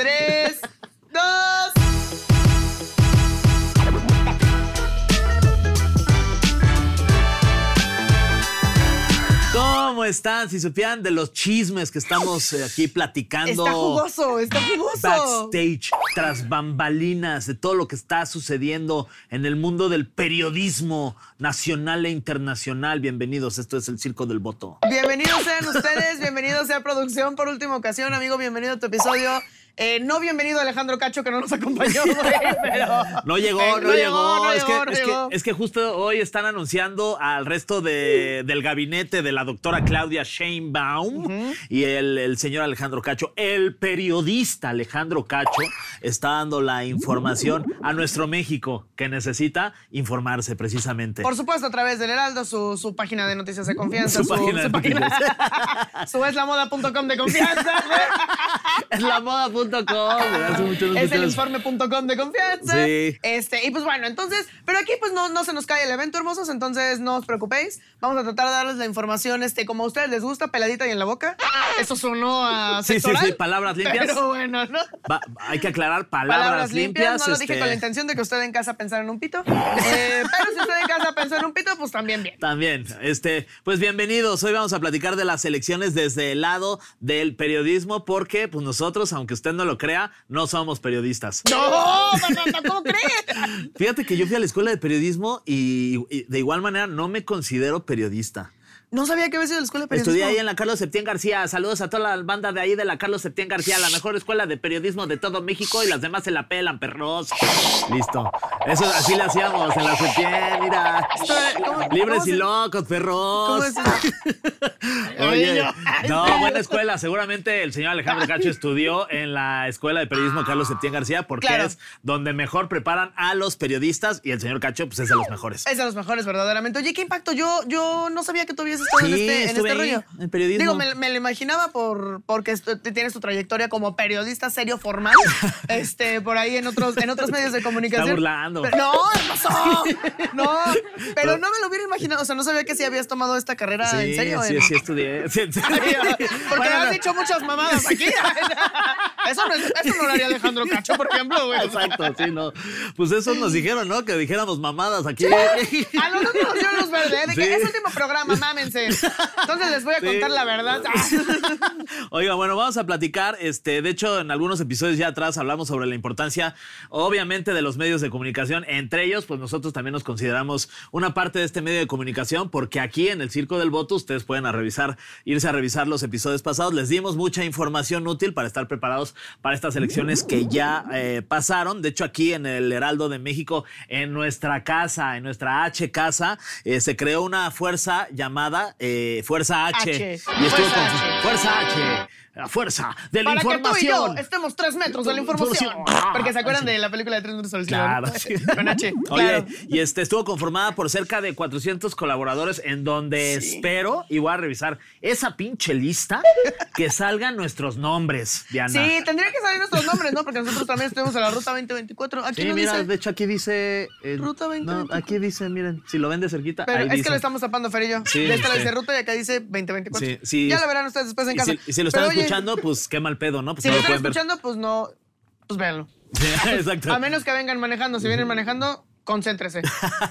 tres, dos. ¿Cómo están? Si supieran de los chismes que estamos eh, aquí platicando. Está jugoso, está jugoso. Backstage, tras bambalinas, de todo lo que está sucediendo en el mundo del periodismo nacional e internacional. Bienvenidos, esto es el Circo del Voto. Bienvenidos sean ustedes, bienvenidos sea producción por última ocasión, amigo, bienvenido a tu episodio. Eh, no bienvenido Alejandro Cacho que no nos acompañó, güey, pero... No llegó, Eh, no, llegó. es, llegó, que, no es que- llegó. es que justo hoy están anunciando al resto de- del gabinete de la doctora Claudia Sheinbaum y el, el señor Alejandro Cacho. El periodista Alejandro Cacho está dando la información a nuestro México que necesita informarse precisamente. Por supuesto, a través del Heraldo, su, su página de noticias de confianza, Su página de su eslamoda.com de confianza, es la moda.com. Es el informe.com de confianza. Sí. Este, y pues bueno, entonces, pero aquí pues no, no se nos cae el evento, hermosos, entonces no os preocupéis. Vamos a tratar de darles la información, este, como a ustedes les gusta, peladita y en la boca. Eso sonó a Sí, sí, sí, palabras limpias. Pero bueno, ¿no? Va- hay que aclarar palabras, limpias. No lo dije este, con la intención de que usted en casa pensara en un pito. Eh, pero si usted en casa pensó en un pito, pues también bien. También, este, pues bienvenidos. Hoy vamos a platicar de las elecciones desde el lado del periodismo, porque pues nosotros, aunque usted no lo crea, no somos periodistas. ¡No! Fernando, ¿Cómo crees? Fíjate que yo fui a la escuela de periodismo y, y de igual manera no me considero periodista. No sabía que había sido la escuela de periodismo. Estudié ahí en la Carlos Septién García. Saludos a toda la banda de ahí de la Carlos Septién García, la mejor escuela de periodismo de todo México y las demás se la pelan, perros. Listo. Eso así lo hacíamos en la Septién, mira. ¿Cómo- Libres cómo y se- locos, perros. ¿Cómo es? Oye, no, buena escuela. Seguramente el señor Alejandro Cacho estudió en la Escuela de Periodismo Carlos Septién García porque Claro. es donde mejor preparan a los periodistas y el señor Cacho pues es de los mejores. Es de los mejores, verdaderamente. Oye, ¿qué impacto? Yo, yo no sabía que tú habías en Sí, este, en este ahí, rollo. en periodismo. Digo, me, me lo imaginaba por, porque tienes tu trayectoria como periodista serio formal, este, por ahí en otros, en otros medios de comunicación. Está burlando. Pero- no, hermoso. No, pero no me lo hubiera imaginado. O sea, no sabía que sí habías tomado esta carrera Sí, en serio. sí, en- sí estudié. Porque Bueno, me has dicho muchas mamadas aquí. Eso no, es- eso no lo haría Alejandro Cacho, por ejemplo, güey. Exacto, sí, no. Pues eso nos dijeron, ¿no? Que dijéramos mamadas aquí. A nosotros nos dio luz verde, ¿eh? de que Sí. es último programa, mámense. Entonces les voy a Sí. contar la verdad. Oiga, bueno, vamos a platicar. Este, de hecho, en algunos episodios ya atrás hablamos sobre la importancia, obviamente, de los medios de comunicación. Entre ellos, pues nosotros también nos consideramos una parte de este medio de comunicación, porque aquí en el Circo del Voto ustedes pueden a revisar, irse a revisar los episodios pasados. Les dimos mucha información útil para estar preparados para estas elecciones que ya eh, pasaron. De hecho, aquí en el Heraldo de México, en nuestra casa, en nuestra H casa, eh, se creó una fuerza llamada eh, Fuerza H. H. Y estuvo Fuerza con- H. Fuerza H. La fuerza de la Para que tú y información. yo estemos tres metros de la información. Información. Porque se acuerdan de la película de tres metros del cielo. Claro, sí. Con H. Oye, y este estuvo conformada por cerca de 400 colaboradores en donde espero y voy a revisar esa pinche lista que salgan nuestros nombres, Diana. Sí, tendría que salir nuestros nombres, ¿no? Porque nosotros también estuvimos en la ruta 2024. Aquí Sí, no mira, dice. de hecho aquí dice eh, Ruta no, 2024. aquí dice, miren, si lo ven de cerquita, Pero ahí es dice. que lo estamos tapando, Fer y yo. Sí, de esta sí. dice ruta y acá dice 2024. Sí, sí. Ya lo verán ustedes después en y casa. si, y si lo están Pero, escuchando, pues qué mal pedo, ¿no? Pues Si no lo están pueden ver. escuchando, pues no. Pues véanlo. Sí, Exacto. A menos que vengan manejando. Si vienen manejando, concéntrese.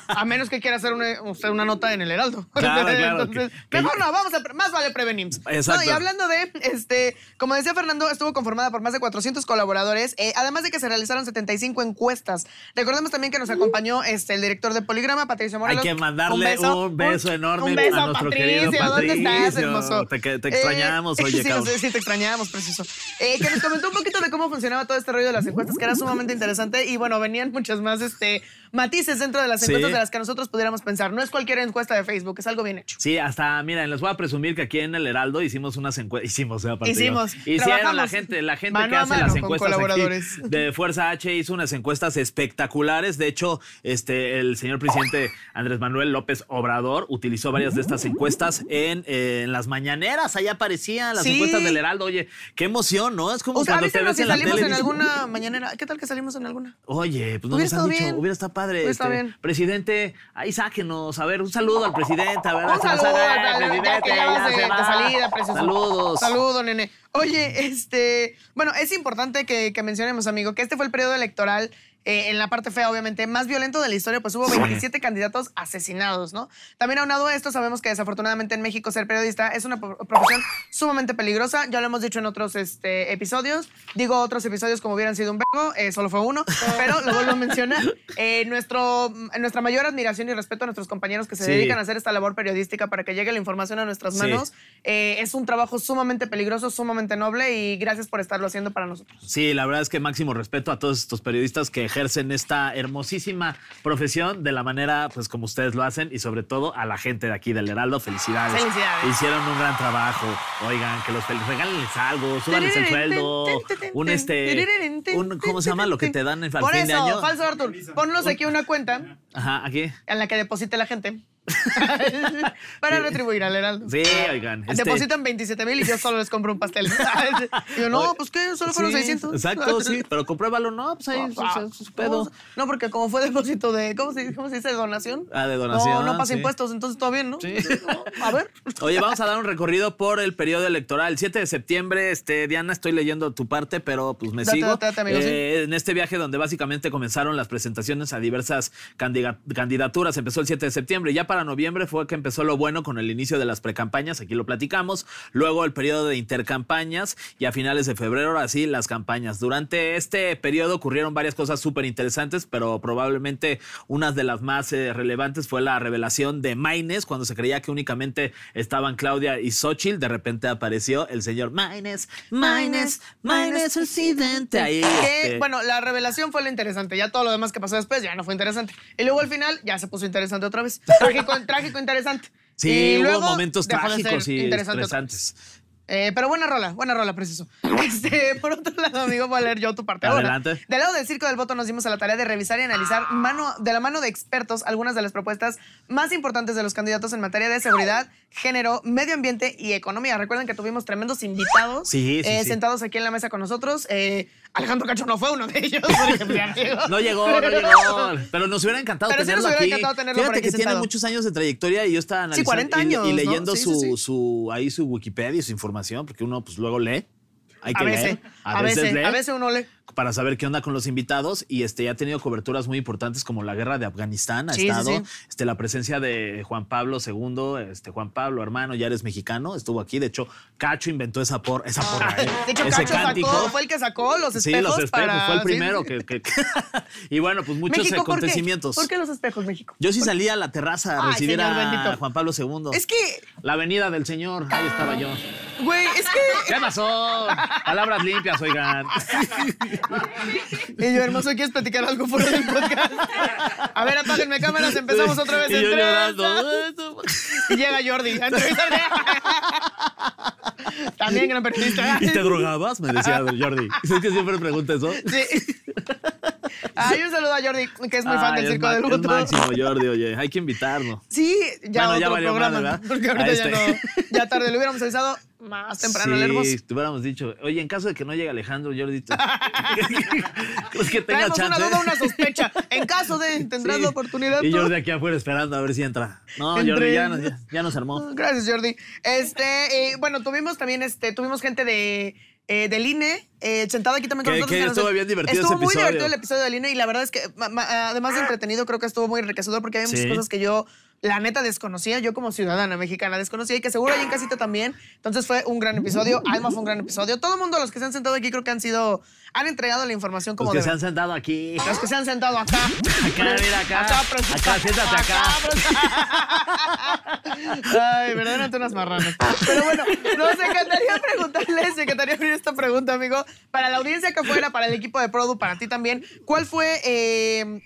A menos que quiera hacer una, usted una nota en el Heraldo. Claro, claro, Entonces, que- que- mejor no, vamos a, más vale prevenir. Exacto. No, y hablando de, este, como decía Fernando, estuvo conformada por más de 400 colaboradores, eh, además de que se realizaron 75 encuestas. Recordemos también que nos acompañó este, el director de Poligrama, Patricio Hay Morelos. que mandarle un beso, enorme un beso a nuestro querido Patricio. ¿Dónde estás, hermoso? Te, te extrañamos, Eh, oye, sí, sí, sí, te extrañamos, precioso. Eh, que nos comentó un poquito de cómo funcionaba todo este rollo de las encuestas, que era sumamente interesante. Y bueno, venían muchas más este, matices dentro de las Sí. encuestas de las que nosotros pudiéramos pensar. No es cualquier encuesta de Facebook, es algo bien hecho. Sí, hasta, miren, les voy a presumir que aquí en el Heraldo hicimos unas encuestas. Hicimos, eh, Hicimos, yo. Hicieron la gente, la gente que hace las encuestas colaboradores. aquí de Fuerza H hizo unas encuestas espectaculares. De hecho, este, el señor presidente Andrés Manuel López Obrador utilizó varias de estas encuestas en, eh, en las mañaneras. Allá aparecían las Sí. encuestas del Heraldo. Oye, qué emoción, ¿no? Es como O sea, cuando te ves si en la salimos tele. en alguna mañanera. ¿Qué tal que salimos en alguna? Oye, pues no Hubiera nos han dicho, bien. hubiera estado padre. Pues está este, bien. Presidente, ahí sáquenos. A ver, un saludo al presidente. A ver, Un saludo, haga- ya, presidente, ya ya de, salida, precioso. Saludos. Saludo, nene. Oye, este, bueno, es importante que, que mencionemos, amigo, que este fue el periodo electoral eh, en la parte fea, obviamente, más violento de la historia, pues hubo 27 candidatos asesinados, ¿no? También aunado a esto, sabemos que desafortunadamente en México ser periodista es una pro- profesión sumamente peligrosa. Ya lo hemos dicho en otros este, episodios. Digo otros episodios como hubieran sido un vergo, eh, solo fue uno, pero lo vuelvo a mencionar. Eh, nuestro, nuestra mayor admiración y respeto a nuestros compañeros que se Sí. dedican a hacer esta labor periodística para que llegue la información a nuestras manos. Es un trabajo sumamente peligroso, sumamente noble y gracias por estarlo haciendo para nosotros. Sí, la verdad es que máximo respeto a todos estos periodistas que ejercen esta hermosísima profesión de la manera, pues como ustedes lo hacen y sobre todo a la gente de aquí del Heraldo, felicidades. Felicidades. Hicieron un gran trabajo. Oigan, que los regálenles algo, súbanles el sueldo, un este, un, ¿cómo se llama lo que te dan al Por fin de eso, año? falso Artur, ponnos aquí una cuenta Ajá, aquí. en la que deposite la gente para retribuir al Heraldo. Sí, oigan. este- Depositan 27 mil y yo solo les compro un pastel. y yo, no, Oye, pues qué, solo fueron sí, 600. Exacto, sí, pero compruébalo, ¿no? Pues ahí, Ah, su- pedo. No, porque como fue depósito de, ¿cómo se, cómo se dice? ¿Donación? Ah, de donación, No, no pasa sí. impuestos, entonces todo bien, ¿no? Sí. No, A ver. Oye, vamos a dar un recorrido por el periodo electoral. El 7 de septiembre, este, Diana, estoy leyendo tu parte, pero pues me Date, sigo. date, date, amigo, Eh, En este viaje donde básicamente comenzaron las presentaciones a diversas candidaturas. Empezó el 7 de septiembre. Ya para noviembre fue que empezó lo bueno con el inicio de las precampañas. Aquí lo platicamos. Luego el periodo de intercampañas y a finales de febrero, ahora sí, las campañas. Durante este periodo ocurrieron varias cosas súper interesantes, pero probablemente una de las más eh, relevantes fue la revelación de Maines, cuando se creía que únicamente estaban Claudia y Xochitl. De repente apareció el señor Maines, Maines, Maines, presidente. Ahí, este, bueno, la revelación fue lo interesante. Ya todo lo demás que pasó después ya no fue interesante. Y luego al final ya se puso interesante otra vez. Trágico, interesante. Sí, Y hubo luego momentos trágicos y interesante otra estresantes. Eh, pero buena rola, buena rola, preciso. Este, por otro lado, amigo, voy a leer yo tu parte ahora. Adelante. Del lado del Circo del Voto nos dimos a la tarea de revisar y analizar mano, de la mano de expertos algunas de las propuestas más importantes de los candidatos en materia de seguridad, género, medio ambiente y economía. Recuerden que tuvimos tremendos invitados Sí, sí, eh, sí. sentados aquí en la mesa con nosotros. Eh, Alejandro Cacho no fue uno de ellos, por ejemplo. No llegó, no Pero- llegó. Pero nos hubiera encantado Pero sí tenerlo nos hubiera aquí. encantado tenerlo por Fíjate aquí que tiene sentado. muchos años de trayectoria y yo estaba analizando 40 y- años, y, ¿no? leyendo Sí, su, sí, su ahí su Wikipedia y su información, porque uno pues luego lee. Hay que A veces, leer. a veces, lee a veces uno le. Para saber qué onda con los invitados y este ya ha tenido coberturas muy importantes como la guerra de Afganistán ha Sí, sí, estado sí. este la presencia de Juan Pablo II este Juan Pablo hermano ya eres mexicano estuvo aquí de hecho Cacho inventó esa por esa porra ¿eh? De hecho, ese Cacho cántico sacó, fue el que sacó los espejos. Sí, los espejos, para- fue el primero que, que- y bueno, pues muchos México, ¿por qué? acontecimientos. ¿Por qué los espejos, México? Yo sí salí a la terraza a recibir a. Juan Pablo II. Es que, La avenida del Señor, ahí estaba yo. güey, es que. ¿Qué pasó? Palabras limpias, oigan. Y yo, hermoso, ¿quieres platicar algo fuera del podcast? A ver, apáguenme cámaras, empezamos otra vez Y en yo llorando. Y llega Jordi. También gran periodista. ¿Y te drogabas? Me decía Jordi. Es que siempre pregunta eso. Sí. Ay, un saludo a Jordi, que es muy fan Ay, del es circo del voto. máximo, Jordi, oye. Hay que invitarlo. Sí, ya Bueno, ya otro valió programa. ¿verdad? porque ahorita ya no. Ya tarde, lo hubiéramos avisado más temprano, sí, te hubiéramos dicho, oye, en caso de que no llegue Alejandro, Jordi, te- ¿crees que tenga Traemos chance? una duda, una sospecha. En caso de, tendrás Sí. la oportunidad. Y? Jordi aquí afuera esperando a ver si entra. No, Entre- Jordi ya, nos- ya, ya nos armó. Gracias, Jordi. Este, eh, bueno, tuvimos también, este, tuvimos gente de, eh, del INE eh, sentada aquí también con Que- nosotros. que estuvo bien divertido Estuvo ese muy episodio. divertido el episodio del INE y la verdad es que, además de entretenido, creo que estuvo muy enriquecedor porque hay muchas cosas que yo, la neta, desconocía. Yo como ciudadana mexicana desconocía y que seguro ahí en casita también. Entonces fue un gran episodio. Alma fue un gran episodio. Todo el mundo, los que se han sentado aquí, creo que han sido, han entregado la información como Los que se han sentado aquí. Los que se han sentado acá. Acá, mira, acá. pero- Acá, siéntate acá. pero- Ay, verdaderamente unas marranas. Pero bueno, nos encantaría preguntarles, me encantaría abrir esta pregunta, amigo, para la audiencia que fuera, para el equipo de Produ, para ti también. ¿Cuál fue eh,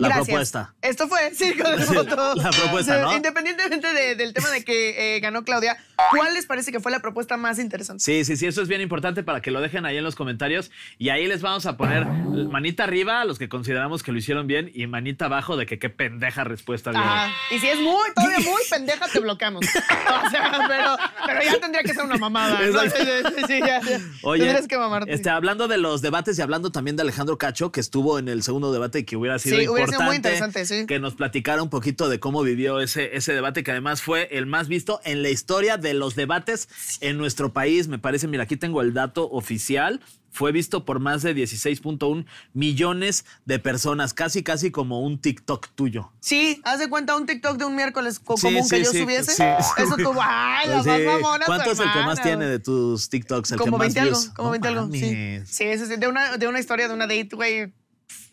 La Gracias. propuesta. Esto fue Circo de Voto. la propuesta, ¿no? Independientemente de- del tema de que eh, ganó Claudia, ¿Cuál les parece que fue la propuesta más interesante? Sí, sí, sí, eso es bien importante para que lo dejen ahí en los comentarios y ahí les vamos a poner manita arriba a los que consideramos que lo hicieron bien y manita abajo de que qué pendeja respuesta dieron. Ajá. Y si es muy, todavía muy pendeja, te bloqueamos. O sea, pero, pero ya tendría que ser una mamada. ¿no? Sí, sí, sí, ya, ya. Oye, Tendrías que mamarte. este, hablando de los debates y hablando también de Alejandro Cacho, que estuvo en el segundo debate y que hubiera sido Sí, hubiera importante sido muy interesante, sí. que nos platicara un poquito de cómo vivió ese, ese debate, que además fue el más visto en la historia de los debates en nuestro país. Me parece, mira, aquí tengo el dato oficial. Fue visto por más de 16.1 millones de personas, casi, casi como un TikTok tuyo. Sí, haz de cuenta un TikTok de un miércoles co- Sí, común sí, que yo sí, subiese. Eso tuvo. ¡Ay, la más mamona! ¿Cuánto es el que más tiene de tus TikToks? El Como que más 20 algo, views? como No 20 algo. Sí, sí, sí, De una, de una historia de una date, güey.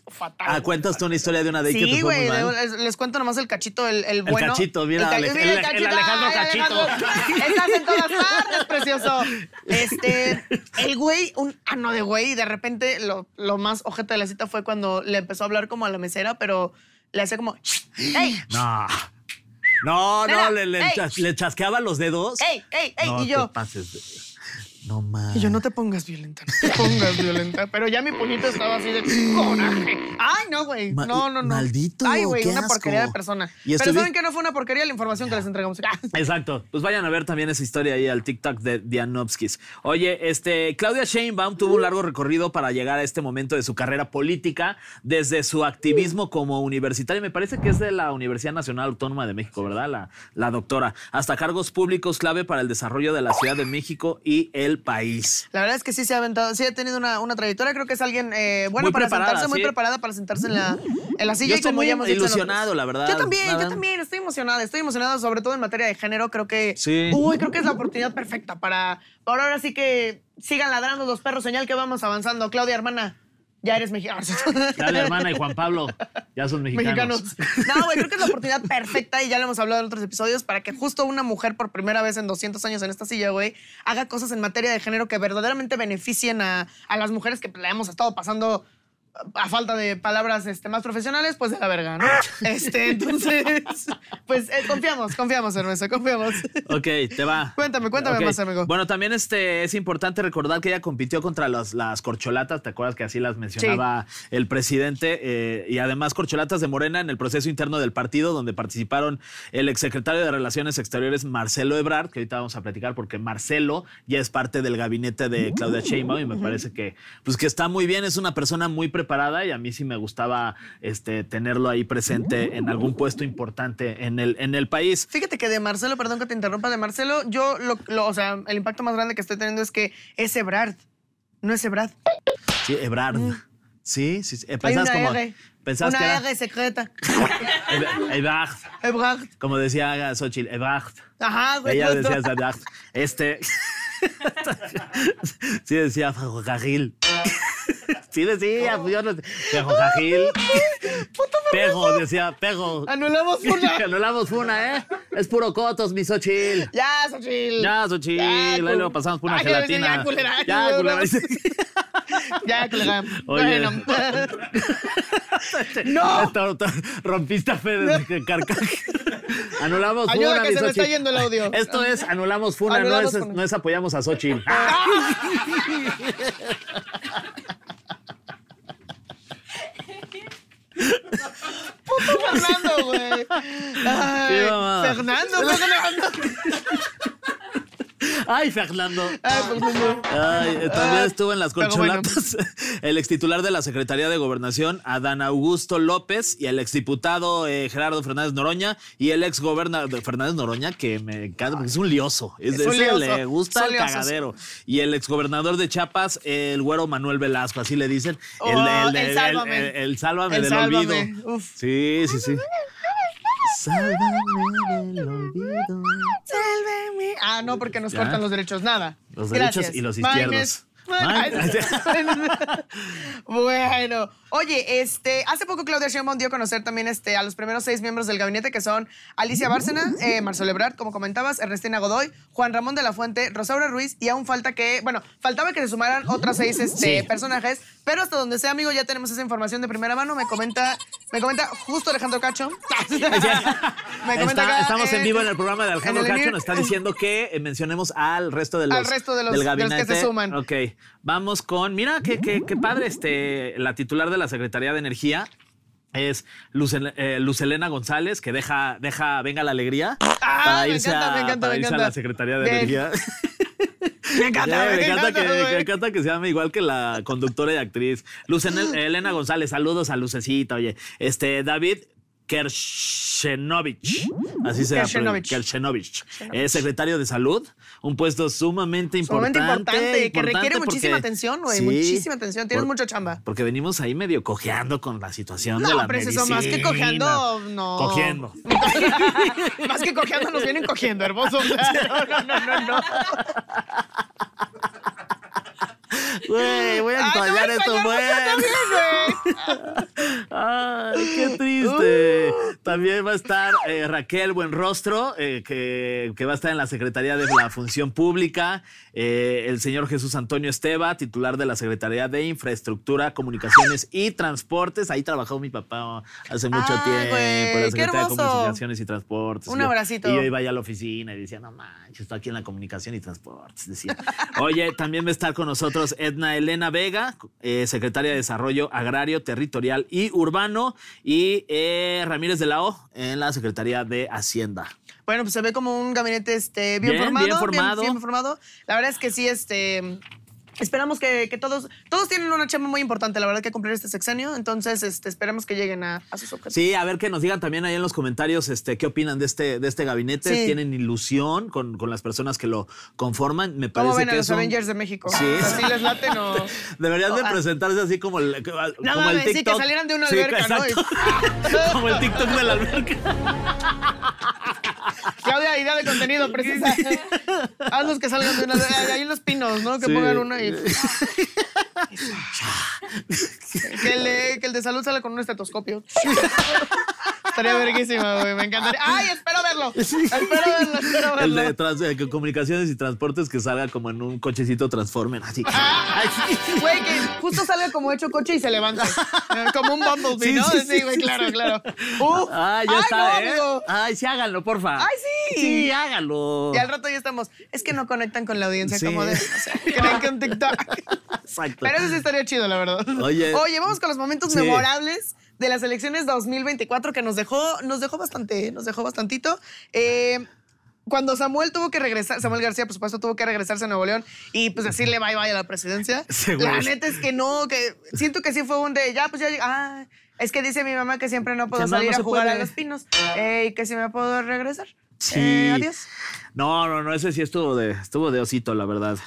Fatal. Ah, cuentas tú una historia de una date que te Sí, fue muy güey, mal. les, les cuento nomás el cachito, el, el bueno. cachito, mira, el- el Alejandro Ay, Cachito. Alejandro. Estás en todas partes, precioso. Este, el güey, un ano de güey, y de repente lo, lo más ojete de la cita fue cuando le empezó a hablar como a la mesera, pero le hacía como, ¡Ey! No. No, no, le, le, ey. chas- le chasqueaba los dedos. ¡Ey, ey, ey! No y yo, te pases de- No mames. y yo, no te pongas violenta, no te pongas violenta. Pero ya mi puñito estaba así de coraje. Ay, no, güey. No, no, no. maldito, Ay, güey, una asco. porquería de persona. Y Pero ¿saben que no fue una porquería la información que les entregamos? Exacto. Pues vayan a ver también esa historia ahí al TikTok de Dianovskis. Oye, este, Claudia Sheinbaum tuvo un largo recorrido para llegar a este momento de su carrera política, desde su activismo como universitaria. Me parece que es de la Universidad Nacional Autónoma de México, ¿verdad? La, la doctora. Hasta cargos públicos clave para el desarrollo de la Ciudad de México y el país. La verdad es que sí se ha aventado, sí ha tenido una, una trayectoria. Creo que es alguien eh, bueno Muy para sentarse, muy preparada para sentarse en la, en la silla. Yo y estoy como muy ya hemos dicho ilusionado, la verdad. Yo también, Nada. yo también estoy emocionada. Estoy emocionada, sobre todo en materia de género. Creo que. Sí. Uy, creo que es la oportunidad perfecta para. Para ahora sí que sigan ladrando los perros, señal que vamos avanzando. Claudia, hermana, ya eres mexicana. Dale, hermana y Juan Pablo, ya son mexicanos. Mexicanos. No, güey, creo que es la oportunidad perfecta y ya lo hemos hablado en otros episodios para que justo una mujer por primera vez en 200 años en esta silla, güey, haga cosas en materia de género que verdaderamente beneficien a, a las mujeres que le hemos estado pasando a falta de palabras este, más profesionales, pues de la verga, ¿no? Este, entonces, pues eh, confiamos, confiamos, Ernesto, confiamos. Ok, te va. Cuéntame, cuéntame más, amigo. Bueno, también este, es importante recordar que ella compitió contra las, las corcholatas, ¿te acuerdas que así las mencionaba el presidente? Eh, y además corcholatas de Morena en el proceso interno del partido, donde participaron el exsecretario de Relaciones Exteriores, Marcelo Ebrard, que ahorita vamos a platicar porque Marcelo ya es parte del gabinete de Claudia Sheinbaum y me parece que, pues, que está muy bien, es una persona muy preparada y a mí sí me gustaba este, tenerlo ahí presente en algún puesto importante en el, en el país. Fíjate que de Marcelo, perdón que te interrumpa, de Marcelo, yo, lo, lo- o sea, el impacto más grande que estoy teniendo es que es Ebrard, no es Ebrard. Sí, Ebrard. Sí, sí, sí. Eh, una como. R. Una que era R secreta. Eb- Ebrard. Ebrard. Como decía Xochitl, Ebrard. Ajá, güey. Ella decía Ebrard. Este. sí decía ferrocarril. Sí decía, pues yo no sé. Ferrocarril. Perro, decía perro. Anulamos una. Anulamos una, ¿eh? Es puro cotos, mi Xochitl. Ya, Xochitl. Ya, Xochitl. Ya, Ahí lo pasamos por una Ay, gelatina. Ya, culera. Ya, culera. Ya, culera. Oye. Bueno. No. Rompiste a fe que carcaje. Anulamos Ayuda Funa, que se me está yendo el audio. Esto es anulamos Funa, Anulamos no, es, Funa. no es apoyamos a Xochitl. Fernando, güey. Ay. Fernando, Fernando. Ay, Fernando. Ay, Fernando. Ay, también estuvo en las bueno. corcholatas el extitular de la Secretaría de Gobernación, Adán Augusto López, y el exdiputado eh, Gerardo Fernández Noroña, y el exgobernador Fernández Noroña, que me encanta, porque es un lioso. Es, Es un lioso. le gusta Son el liosos. cagadero. Y el exgobernador de Chiapas, el güero Manuel Velasco, así le dicen. Oh, el Sálvame. El, el Sálvame El del Sálvame. olvido. Uf. Sí, sí, sí. Sálvame del olvido. Sálvame. Ah, no, porque nos Ya. cortan los derechos. Nada. Los Gracias. derechos y los izquierdos. Bueno, oye, este, hace poco Claudia Sheinbaum dio a conocer también este, a los primeros seis miembros del gabinete que son Alicia Bárcena, eh, Marcelo Ebrard, como comentabas, Ernestina Godoy, Juan Ramón de la Fuente, Rosaura Ruiz y aún falta que, bueno, faltaba que se sumaran otras seis este, personajes, pero hasta donde sea, amigo, ya tenemos esa información de primera mano. Me comenta, me comenta justo Alejandro Cacho. me comenta estamos en vivo en el programa de Alejandro Cacho, nos está diciendo que eh, mencionemos al resto de los, al resto de los, del gabinete. De los que se suman. Ok, vamos con, mira, qué, qué, qué padre, este, la titular de la Secretaría de Energía es Luz, eh, Elena González, que deja, deja Venga la Alegría ah, para irse, me encanta, a, me encanta, para irse a la Secretaría de Energía. Me encanta, me, encanta, que, me encanta que se llame igual que la conductora y actriz. Luz Elena González, saludos a Lucecita, oye. Este, David Kershenovich, así se llama. Kershenovich. Es secretario de salud, un puesto sumamente importante. Sumamente importante, que requiere muchísima atención, güey, muchísima atención. Tienes mucha chamba. Porque venimos ahí medio cojeando con la situación de la No, pero eso más que cojeando, no. Cogiendo. más que cojeando, nos vienen cogiendo, hermoso. no, no, no, no. Güey, voy a extrañar esto, güey. Ay, qué triste. Uh. También va a estar eh, Raquel Buenrostro, eh, que, que, va a estar en la Secretaría de la Función Pública. Eh, el señor Jesús Antonio Esteba, titular de la Secretaría de Infraestructura, Comunicaciones y Transportes. Ahí trabajó mi papá hace mucho tiempo. en la Secretaría de Comunicaciones y Transportes. Un abracito. Y yo iba allá a la oficina y decía, no manches, estoy aquí en la Comunicación y Transportes. Decía, oye, también va a estar con nosotros Edna Elena Vega, eh, secretaria de Desarrollo Agrario, Territorial y Urbano, y eh, Ramírez de la O en la Secretaría de Hacienda. Bueno, pues se ve como un gabinete este, bien, formado. Bien formado. bien formado. La verdad es que sí, este Esperamos que, todos, todos tienen una chamba muy importante, la verdad, que cumplir este sexenio. Entonces, este, esperemos que lleguen a, sus objetivos. Sí, a ver que nos digan también ahí en los comentarios este, qué opinan de este, de este gabinete. ¿Tienen ilusión con, las personas que lo conforman? Me parece ¿Cómo ven a los Avengers de México? Sí. Así les late, no. Deberían de ah. presentarse así como el, como el TikTok. Sí, que salieran de una alberca, ¿no? como el TikTok de la alberca. Claudia, idea de contenido precisa. Hazlos que salgan de una. Ahí en los pinos, ¿no? Que pongan una y. que, el, que el de salud sale con un estetoscopio. Estaría verguísima, güey. Me encantaría. ¡Ay, espero verlo! Espero verlo, espero verlo. El de, de, comunicaciones y transportes que salga como en un cochecito Transformer, así. Ah, güey, que justo salga como hecho coche y se levanta. Como un Bumblebee, ¿no? Sí, güey, claro, claro. Uf. Ah, ya está, ¿eh? Ay, sí, háganlo, porfa. ¡Ay, sí! Sí, háganlo. Y al rato ya estamos. Es que no conectan con la audiencia como de. O sea, creen que un TikTok. Exacto. Pero eso sí estaría chido, la verdad. Oye. Oye, vamos con los momentos memorables de las elecciones 2024 que nos dejó, nos dejó bastante, nos dejó bastantito. Eh, cuando Samuel tuvo que regresar, Samuel García, por supuesto, tuvo que regresarse a Nuevo León y pues decirle bye bye a la presidencia. la neta es que no, que siento que sí fue un de ya, pues ya, ah, es que dice mi mamá que siempre no puedo salir a jugar a los pinos y que si me puedo regresar. Sí. Eh, adiós. No, no, no, ese sí estuvo de, estuvo de osito, la verdad.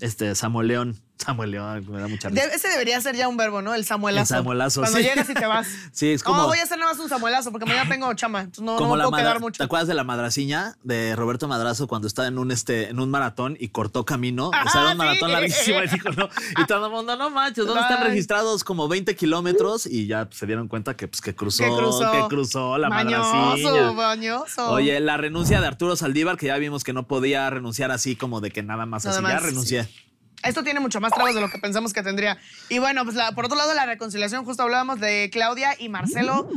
Este, Samuel León. Samuel León, me da mucha risa. ese debería ser ya un verbo, ¿no? El Samuelazo. El Samuelazo, Cuando llegas y te vas. sí, es como. No, voy a hacer nada más un Samuelazo porque mañana tengo chama. Entonces no, como no puedo quedar mucho. ¿Te acuerdas de la madraciña de Roberto Madrazo cuando estaba en un, este, en un maratón y cortó camino? o sea, era un maratón larguísimo. y, dijo, no. y todo el mundo, no manches, ¿dónde están registrados? Como 20 kilómetros y ya se dieron cuenta que, pues, que cruzó, que cruzó, que cruzó la madraciña. Bañoso, Oye, la renuncia de Arturo Saldívar, que ya vimos que no podía renunciar así como de que nada más así. ya renuncié. Esto tiene mucho más trabas de lo que pensamos que tendría. Y bueno, pues por otro lado, la reconciliación, justo hablábamos de Claudia y Marcelo.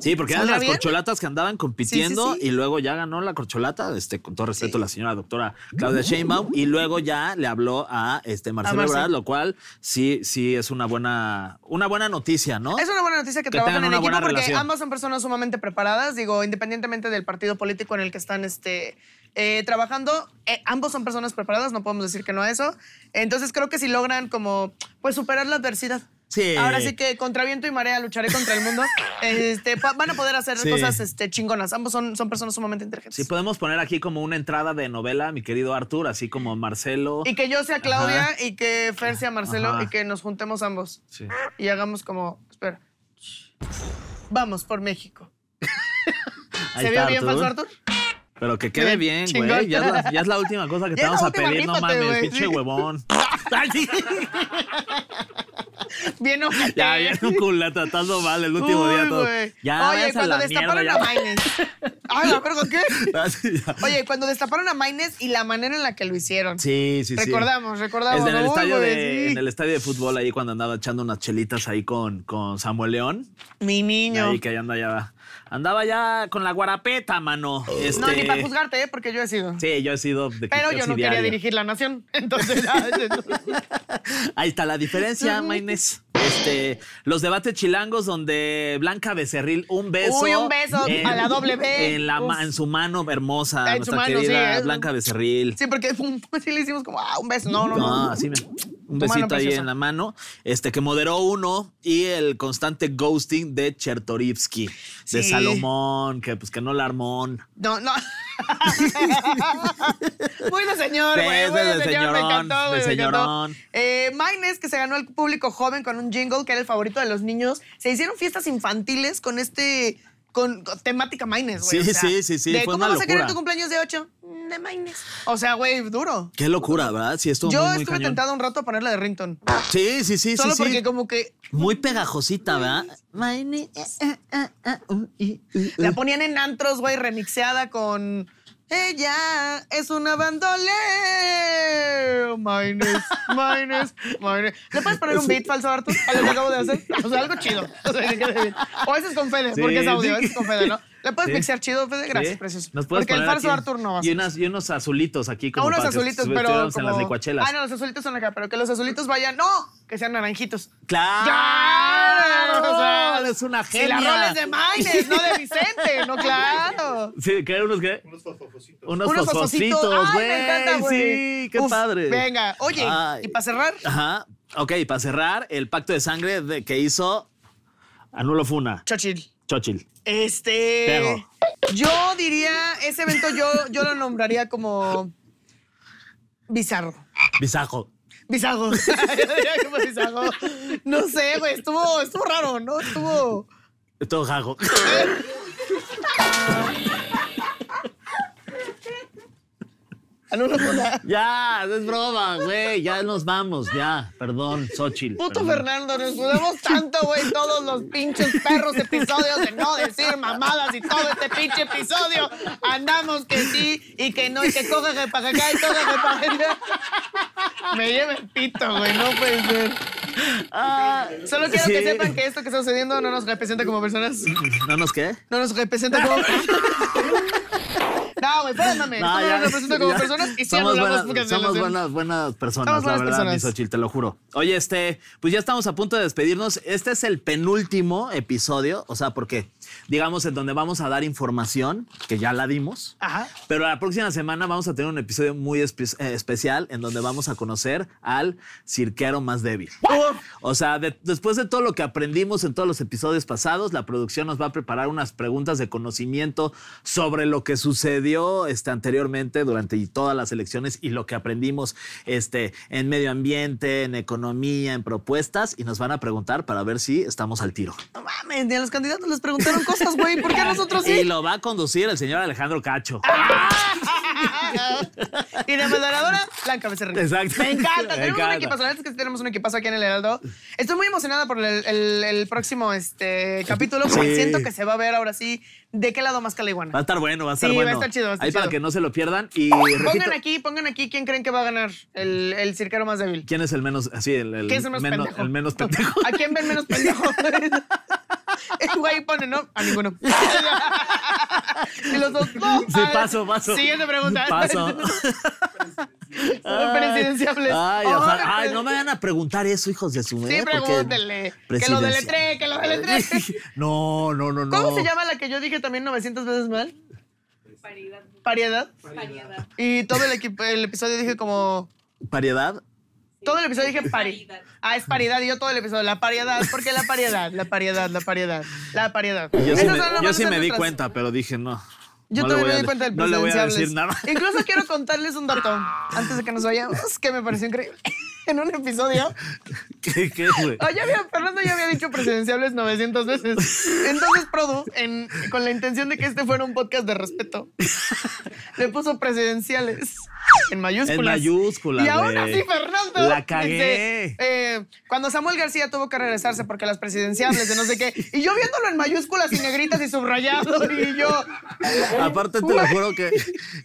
Sí, porque eran las corcholatas que andaban compitiendo y luego ya ganó la corcholata, este, con todo respeto, la señora doctora Claudia Sheinbaum, y luego ya le habló a este Marcelo Ebrard, lo cual sí, sí es una buena, una buena noticia, ¿no? Es una buena noticia que, trabajan en equipo porque ambas son personas sumamente preparadas, digo, independientemente del partido político en el que están este, eh, trabajando. Eh, ambos son personas preparadas, no podemos decir que no a eso. Entonces creo que si logran como pues superar la adversidad. Sí. Ahora sí que contra viento y marea lucharé contra el mundo. Este, van a poder hacer cosas este, chingonas. Ambos son, son personas sumamente inteligentes. Sí, podemos poner aquí como una entrada de novela, mi querido Artur, así como Marcelo. Y que yo sea Claudia y que Fer sea Marcelo y que nos juntemos ambos. Sí. Y hagamos como, espera. Vamos por México. ¿Se vio bien falso, Artur? Pero que quede bien, güey. Ya, es la última cosa que te vamos a pedir, no mames, pinche huevón. Bien ojete. Ya, bien un culo tratando mal el último Uy, día todo. Ya, Oye, cuando la destaparon a ya. Maines. Ay, la verga, ¿qué? Ah. Oye, cuando destaparon a Maines y la manera en la que lo hicieron. Sí, sí, sí. Recordamos, recordamos. En el, estadio de, sí. en el estadio de fútbol, ahí cuando andaba echando unas chelitas ahí con, con Samuel León. Mi niño. Ahí que anda ya. Andaba ya con la guarapeta, mano. Este, No, ni para juzgarte, ¿eh? porque yo he sido. Sí, yo he sido de Pero yo no quería dirigir la nación. Entonces, Ahí está la diferencia, Maynés. Este, los debates chilangos donde Blanca Becerril, un beso. Uy, un beso a la. En, ma- Uf. en su mano hermosa, En nuestra mano, querida Blanca Becerril. sí, porque fue un- sí le hicimos como, ah, un beso. No, no, no. No, así, mira, un besito ahí preciosa. en la mano, este que moderó uno y el constante ghosting de Chertorivsky, de. Salomón, que pues que no la armó. No, no. Muy de señor, Sí, güey. Muy de de señor, me encantó, güey. de me encantó. señorón. Eh, Maines, que se ganó al público joven con un jingle que era el favorito de los niños. Se hicieron fiestas infantiles con este. Con, con temática Maines, güey. Sí, o sea, sí, sí, sí, De fue ¿Cómo una vas a querer tu cumpleaños de 8? De Maines. O sea, güey, duro. Qué locura, ¿verdad? Sí, estuvo Yo muy, muy estuve cañón. tentado un rato a ponerla de Rington. Sí, sí, sí, Solo sí, porque sí. como que Muy pegajosita, ¿verdad? la ponían en antros, güey, remixeada con... Ella es una bandolera. Maines, Maines, Maines. ¿Le puedes poner un beat falso, Arthur? A lo que acabo de hacer. O sea, algo chido. O sea. O ese es con Fede, porque es audio, ese es con Fede, ¿no? ¿Le puedes Sí. mixear chido, Fede? Gracias, Sí. precioso. Nos puedes Porque el falso Arthur no va a y, unas, y unos azulitos aquí A como unos para que azulitos, pero como... en las licuachelas. Ah, no, los azulitos son acá, pero que los azulitos vayan... ¡No! Que sean naranjitos. ¡Claro! Sea, ¡Es una Si genia! la rola es de Maines, no de Vicente. No, claro. Sí, ¿qué? ¿Unos qué? Unos fosfositos. Unos, Unos fosfositos, güey. Me encanta, güey. Sí, qué Uf, padre. Venga, oye, Ay. y para cerrar, Ajá. Ok, para cerrar, el pacto de sangre de- que hizo Anulo Funa, Chochil. Chochil. Este. Pero. Yo diría, ese evento yo, yo lo nombraría como. Bizarro. Bizarro. Como bizarro. No sé, güey. Estuvo, estuvo raro, ¿no? Estuvo. Todo jajo. Ah, ya, es broma, güey. Ya nos vamos, ya. Perdón, Xochitl. Puto perdón. Fernando, nos cuidamos tanto, güey, todos los pinches perros episodios de no decir mamadas y todo este pinche episodio. Andamos que sí y que no, y que coge que para acá y coge que para allá. Me lleva el pito, güey, no puede ser. Ah, Solo quiero sí. que sepan que esto que está sucediendo no nos representa como personas. ¿No nos qué? No nos representa como. No, güey, mame. No, ya, representa como ya. personas y sí somos buenas, somos cancelación. buenas, buenas personas, Somos buenas la verdad, personas. mi Xochitl, te lo juro. Oye, este, pues ya estamos a punto de despedirnos. Este es el penúltimo episodio, o sea, porque, digamos, en donde vamos a dar información, que ya la dimos. Ajá. Pero la próxima semana vamos a tener un episodio muy espe- eh, especial en donde vamos a conocer al cirquero más débil. O sea, de- después de todo lo que aprendimos en todos los episodios pasados, la producción nos va a preparar unas preguntas de conocimiento sobre lo que sucedió este, anteriormente durante todas las elecciones y lo que aprendimos este, en medio ambiente, en economía, en propuestas y nos van a preguntar para ver si estamos al tiro. No mames, ni a los candidatos les preguntaron cosas, güey. ¿Por qué a nosotros Y sí? lo va a conducir el señor Alejandro Cacho. y de moderadora, Blanca Becerril. Exacto. Me encanta. Me Tenemos un equipazo. La verdad es que tenemos un equipazo aquí en el Heraldo. Estoy muy emocionada por el, el- el próximo este, capítulo porque Sí. siento que se va a ver ahora sí de qué lado más Va a estar bueno, va a estar Sí, va a bueno. estar chido, va a estar Ahí para que no se lo pierdan. Y Pongan repito, aquí, pongan aquí quién creen que va a ganar el, el cirquero más débil. ¿quién es el menos, así, el, el ¿Quién es el menos menos, pendejo? el menos pendejo? ¿A quién ven menos pendejo? El güey pone, ¿no? A ninguno. y los dos, no. Sí, paso, paso. Siguiente pregunta. Paso. Presidenciables. Ay, Ay, ojalá- ay, no me van a preguntar eso, hijos de su Sí, madre. porque- pregúntenle. Que lo deletré, que lo deletré. No, no, no, no. ¿Cómo se llama la que yo dije también 900 veces mal? Paridad. Pariedad. Paridad. Y todo el, equipo, el episodio dije como... ¿Paridad? Todo el episodio dije pari. Paridad. Ah, es paridad. Y yo todo el episodio, la paridad. ¿Por qué la paridad? La paridad, la paridad, la paridad. Yo sí me, yo sí me di nuestras- cuenta, pero dije no. Yo no voy me a- di cuenta del No le voy a decir nada. Incluso quiero contarles un dato antes de que nos vayamos que me pareció increíble. En un episodio, ¿Qué, qué, güey? oh, ya había, Fernando ya había dicho presidenciables 900 veces. Entonces, Produ, en- con la intención de que este fuera un podcast de respeto, le puso presidenciales. En mayúsculas. En mayúsculas, Y aún así, Fernando. La cagué. eh, cuando Samuel García tuvo que regresarse porque las presidenciables de no sé qué. Y yo viéndolo en mayúsculas y negritas y subrayado. Y yo. Aparte, te lo juro que,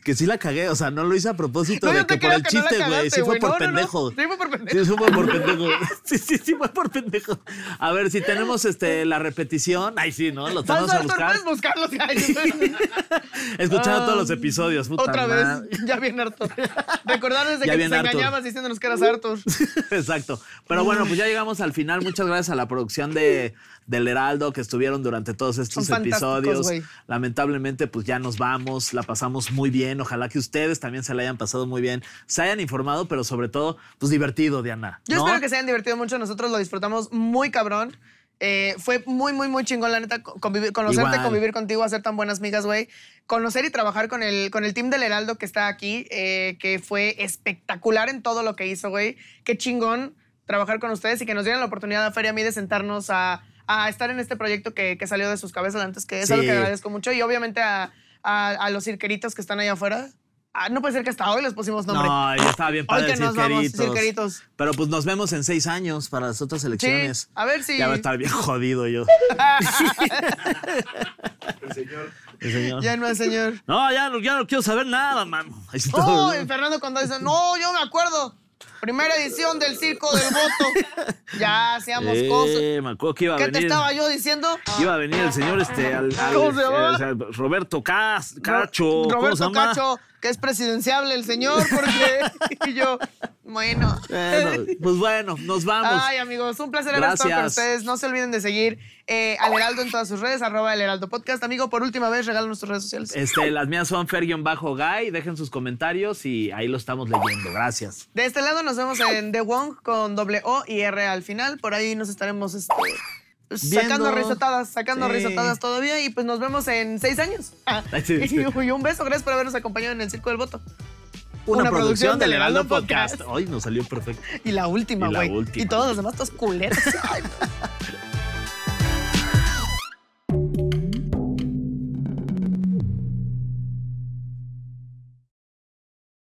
que sí la cagué. O sea, no lo hice a propósito No, de que por el que chiste, güey. Sí fue por pendejo. Sí fue por pendejo. Sí, sí fue por pendejo. Sí, sí, sí fue por pendejo. A ver, si tenemos este, la repetición. Ay, sí, ¿no? Lo tenemos a buscar. puedes buscarlos. Ay, Escuchando todos los episodios. puta Otra vez, ya bien harto. Recordarles de Ya que harto. engañabas diciéndonos que eras Arthur. Exacto. Pero bueno, pues ya llegamos al final. Muchas gracias a la producción de del Heraldo que estuvieron durante todos estos Son episodios. Lamentablemente, pues ya nos vamos, la pasamos muy bien. Ojalá que ustedes también se la hayan pasado muy bien, se hayan informado, pero sobre todo, pues divertido, Diana. Yo espero que se hayan divertido mucho. Nosotros lo disfrutamos muy cabrón. Eh, fue muy, muy, muy chingón, la neta, co- convivir- conocerte, Igual. convivir contigo, hacer tan buenas migas, güey. Conocer y trabajar con el, con el team del Heraldo que está aquí, eh, que fue espectacular en todo lo que hizo, güey. Qué chingón trabajar con ustedes y que nos dieran la oportunidad a Feria y a mí de sentarnos a, a estar en este proyecto que, que salió de sus cabezas antes, que es Sí. algo que agradezco mucho. Y obviamente a, a- a los cirqueritos que están allá afuera. Ah, no puede ser que hasta hoy les pusimos nombre. No, ya estaba bien Hoy padre que el nos vamos, Cirqueritos. Cirqueritos. Pero pues nos vemos en seis años para las otras elecciones. Sí, a ver si. Ya va a estar bien jodido yo. El señor. El señor. Ya no es señor. No, ya, no- ya no quiero saber nada, mano. Oh, Fernando cuando dice, no, yo me acuerdo. Primera edición del Circo del Voto. Ya hacíamos cosas. Me acuerdo que iba a ¿Qué te estaba yo diciendo? Iba a venir el señor este al, al- ¿Cómo se llamaba? o sea, Roberto Cas- Cacho. ¿cómo se Roberto? Cacho, que es presidenciable el señor, porque. y yo, bueno. Bueno, pues bueno, nos vamos. Ay, amigos, un placer haber estado con ustedes. No se olviden de seguir eh, al Heraldo en todas sus redes, arroba el Heraldo Podcast. Amigo, por última vez, regala nuestras redes sociales. Este, las mías son Fer-Guy. Dejen sus comentarios y ahí lo estamos leyendo. Gracias. De este lado nos vemos en The Wong con doble O y R al final. Por ahí nos estaremos este, pues, sacando Viendo. risatadas, sacando Sí. risatadas todavía. Y pues nos vemos en seis años. Ah, sí, sí. Y un beso, gracias por habernos acompañado en el Circo del Voto. Una, Una producción, producción del Heraldo Podcast. Podcast. Hoy nos salió perfecto. Y la última, Y la güey. última. Y todos los demás, estos culeros. Ay, no.